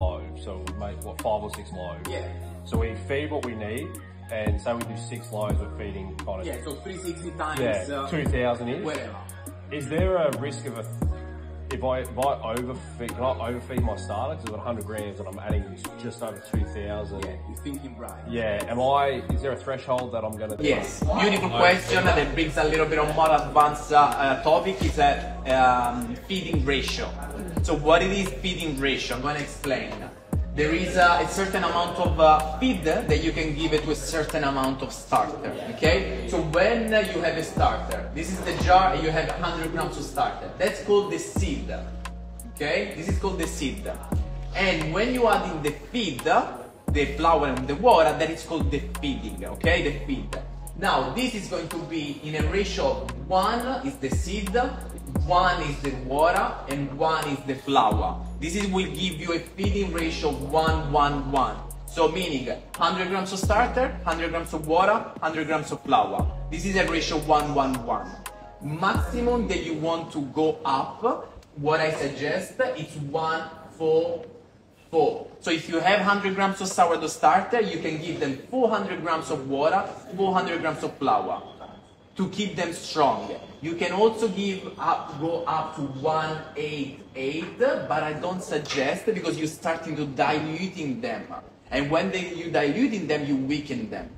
loaves. So we make what five or six loaves. Yeah. So we feed what we need, and say we do six loaves, we're feeding kind of Yeah, so 360 times yeah, uh, two thousand ish. whatever. Is there a risk of a if I if I overfeed can I overfeed my starter because I've got 100 grams and I'm adding just over 2,000? Yeah, you're thinking right. Yeah. Am I? Is there a threshold that I'm gonna? Yes, beautiful question that brings a little bit of more advanced uh, uh, topic is a um, feeding ratio. So what it is feeding ratio? I'm gonna explain. There is a, a certain amount of uh, feed that you can give it to a certain amount of starter. Okay, so when you have a starter, this is the jar and you have 100 grams of starter. That's called the seed. Okay, this is called the seed. And when you add in the feed, the flour and the water, that is called the feeding. Okay, the feed. Now this is going to be in a ratio of one is the seed, one is the water, and one is the flour. This is, will give you a feeding ratio of one, one, one. So meaning 100 grams of starter, 100 grams of water, 100 grams of flour. This is a ratio 1, 1, 1. Maximum that you want to go up, what I suggest is 1, 4, 4. So if you have 100 grams of sourdough starter, you can give them 400 grams of water, 400 grams of flour to keep them strong. You can also give up, go up to 188, but I don't suggest because you're starting to diluting them. And when they, you diluting them, you weaken them.